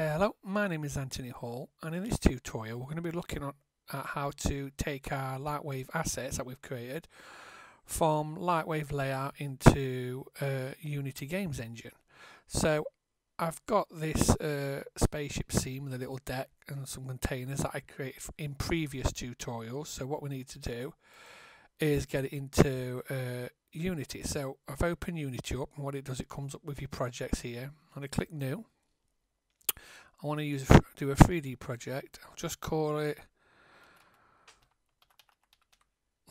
Hello, my name is Anthony Hall and in this tutorial we're going to be looking at how to take our Lightwave assets that we've created from Lightwave layout into uh, Unity Games Engine. So I've got this uh, spaceship scene with a little deck and some containers that I created in previous tutorials. So what we need to do is get it into uh, Unity. So I've opened Unity up and what it does, it comes up with your projects here. And I'm going to click New I want to use do a 3D project. I'll just call it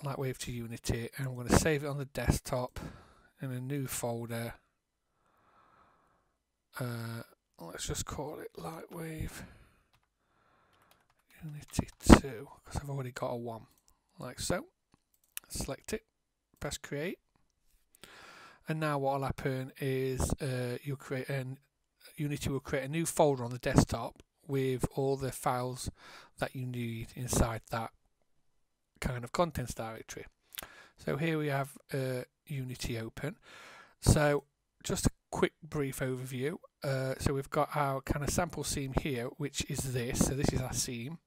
Lightwave to Unity and I'm going to save it on the desktop in a new folder. Uh, let's just call it Lightwave Unity 2 because I've already got a 1 like so. Select it, press create and now what will happen is uh, you'll create an Unity will create a new folder on the desktop with all the files that you need inside that kind of contents directory. So here we have uh, Unity open. So just a quick brief overview. Uh, so we've got our kind of sample scene here, which is this. So this is our scene.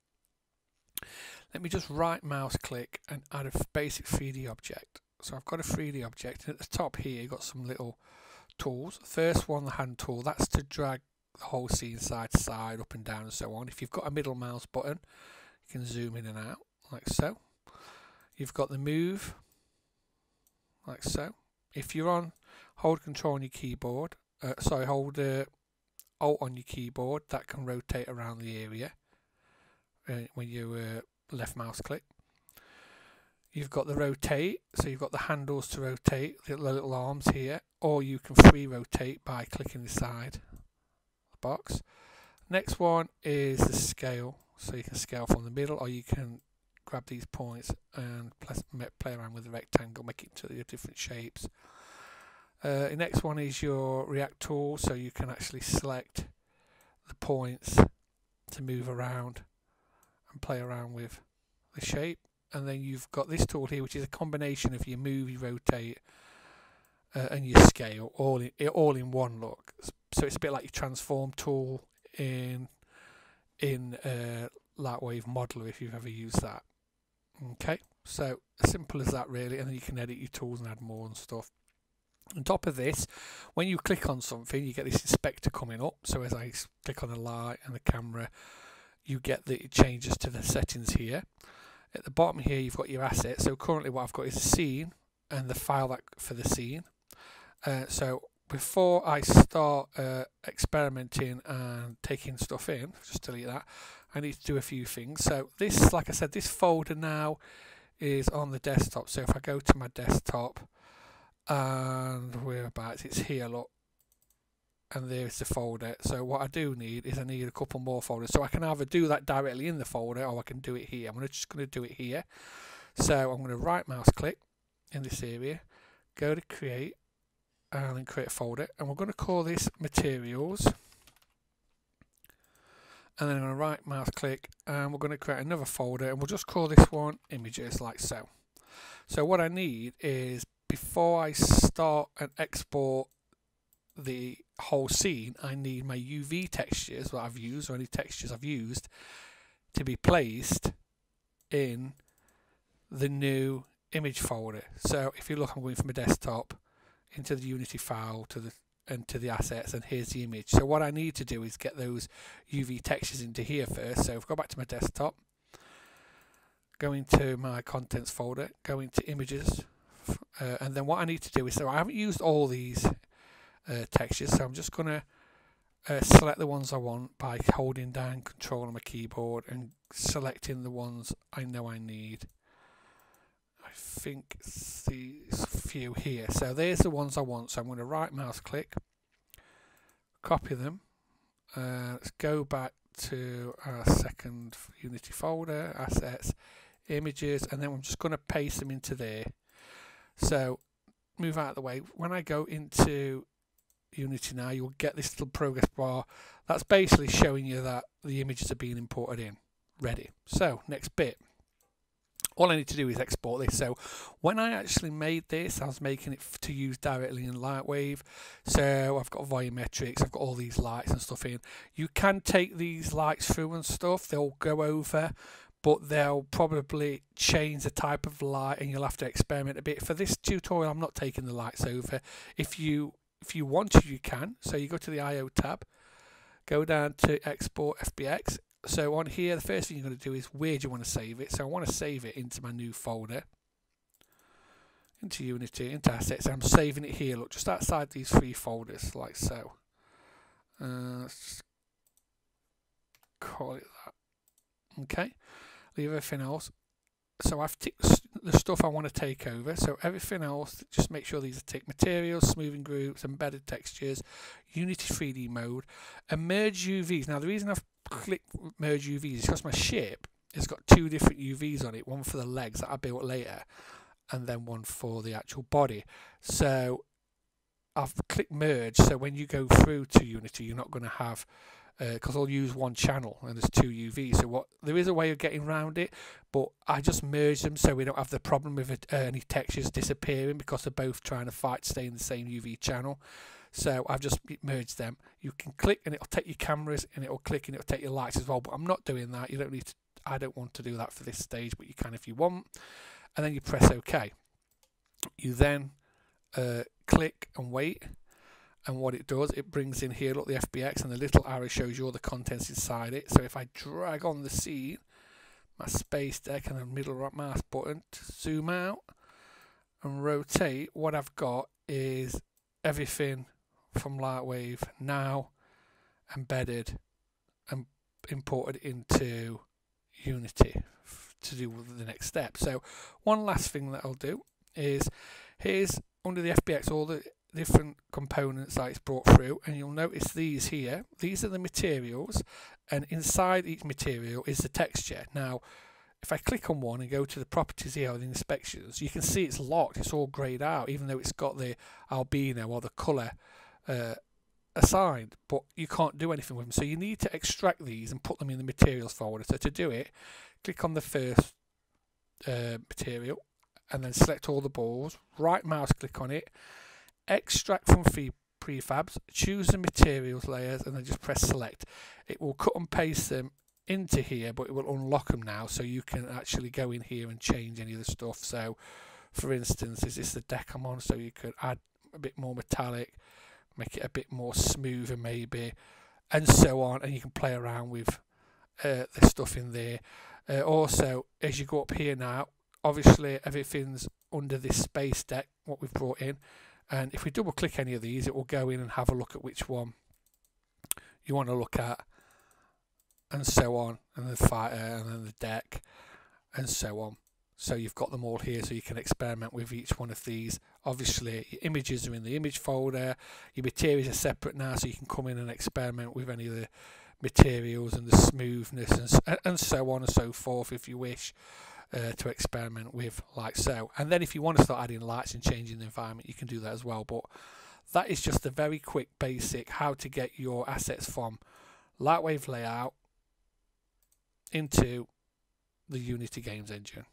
Let me just right mouse click and add a basic 3D object. So I've got a 3D object and at the top here you've got some little tools. First one, the hand tool, that's to drag the whole scene side to side, up and down and so on. If you've got a middle mouse button, you can zoom in and out, like so. You've got the move, like so. If you're on, hold control on your keyboard, uh, sorry, hold uh, alt on your keyboard, that can rotate around the area uh, when you uh, left mouse click. You've got the rotate, so you've got the handles to rotate, the little arms here, or you can free rotate by clicking the side the box. Next one is the scale, so you can scale from the middle, or you can grab these points and play around with the rectangle, make it to your different shapes. Uh, the next one is your Rect tool, so you can actually select the points to move around and play around with the shape and then you've got this tool here which is a combination of your movie rotate uh, and your scale all in all in one look. So it's a bit like your transform tool in in uh, Lightwave Modeler if you've ever used that. Okay? So simple as that really and then you can edit your tools and add more and stuff. On top of this when you click on something you get this inspector coming up. So as I click on the light and the camera you get the changes to the settings here at the bottom here, you've got your assets. So currently what I've got is a scene and the file that for the scene. Uh, so before I start uh, experimenting and taking stuff in, just delete that, I need to do a few things. So this, like I said, this folder now is on the desktop. So if I go to my desktop and whereabouts, it's here, look and there's the folder. So what I do need is I need a couple more folders. So I can either do that directly in the folder or I can do it here. I'm just going to do it here. So I'm going to right mouse click in this area, go to create and then create a folder and we're going to call this materials and then I'm going to right mouse click and we're going to create another folder and we'll just call this one images like so. So what I need is before I start and export the whole scene, I need my UV textures that I've used or any textures I've used to be placed in the new image folder. So if you look, I'm going from a desktop into the Unity file to the into the assets and here's the image. So what I need to do is get those UV textures into here first. So if I go back to my desktop, go into my contents folder, go into images, uh, and then what I need to do is, so I haven't used all these uh, textures. So I'm just going to uh, select the ones I want by holding down control on my keyboard and selecting the ones I know I need. I think these few here. So there's the ones I want. So I'm going to right mouse click, copy them. Uh, let's go back to our second Unity folder, assets, images, and then I'm just going to paste them into there. So move out of the way. When I go into Unity now, you'll get this little progress bar. That's basically showing you that the images are being imported in. Ready. So, next bit. all I need to do is export this. So when I actually made this, I was making it to use directly in Lightwave. So I've got volumetrics, I've got all these lights and stuff in. You can take these lights through and stuff. They'll go over, but they'll probably change the type of light and you'll have to experiment a bit. For this tutorial, I'm not taking the lights over. If you if you want to, you can. So you go to the IO tab, go down to export FBX, so on here, the first thing you're going to do is where do you want to save it? So I want to save it into my new folder, into Unity, into assets. I'm saving it here, look, just outside these three folders, like so. Uh, let's call it that. Okay, leave everything else. So I've ticked the stuff I want to take over. So everything else, just make sure these are ticked. Materials, smoothing groups, embedded textures, Unity 3D mode, and merge UVs. Now the reason I've clicked merge UVs is because my shape has got two different UVs on it, one for the legs that I built later and then one for the actual body. So I've clicked merge so when you go through to Unity you're not going to have because uh, I'll use one channel and there's two UVs so what there is a way of getting around it but I just merge them so we don't have the problem with it, uh, any textures disappearing because they're both trying to fight to stay in the same UV channel so I've just merged them. You can click and it'll take your cameras and it'll click and it'll take your lights as well. But I'm not doing that. You don't need to, I don't want to do that for this stage, but you can if you want. And then you press OK. You then uh, click and wait. And what it does, it brings in here, look, the FBX and the little arrow shows you all the contents inside it. So if I drag on the scene, my space deck and the middle right mouse button to zoom out and rotate, what I've got is everything from Lightwave now embedded and imported into Unity to do the next step. So one last thing that I'll do is here's under the FBX all the different components that it's brought through and you'll notice these here these are the materials and inside each material is the texture now if I click on one and go to the properties here the inspections you can see it's locked it's all grayed out even though it's got the albedo or the color uh, assigned, but you can't do anything with them. So you need to extract these and put them in the materials folder. So to do it, click on the first uh, material and then select all the balls, right mouse click on it, extract from free prefabs, choose the materials layers and then just press select. It will cut and paste them into here but it will unlock them now so you can actually go in here and change any of the stuff. So for instance, is this the deck I'm on so you could add a bit more metallic, make it a bit more smoother maybe, and so on. And you can play around with uh, the stuff in there. Uh, also, as you go up here now, obviously everything's under this space deck, what we've brought in. And if we double click any of these, it will go in and have a look at which one you want to look at, and so on, and the fighter, and then the deck, and so on. So you've got them all here so you can experiment with each one of these. Obviously your images are in the image folder, your materials are separate now so you can come in and experiment with any of the materials and the smoothness and, and so on and so forth if you wish uh, to experiment with like so. And then if you want to start adding lights and changing the environment you can do that as well. But that is just a very quick basic how to get your assets from Lightwave layout into the Unity Games Engine.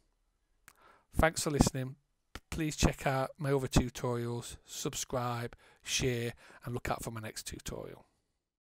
Thanks for listening. Please check out my other tutorials, subscribe, share, and look out for my next tutorial.